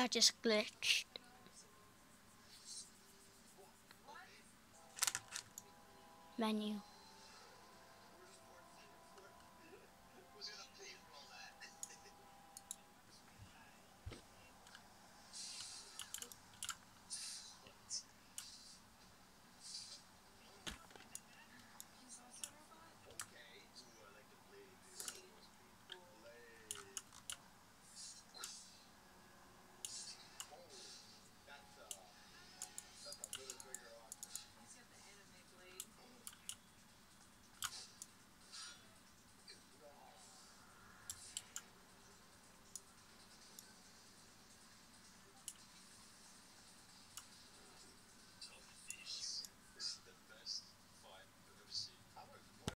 That just glitched. Menu.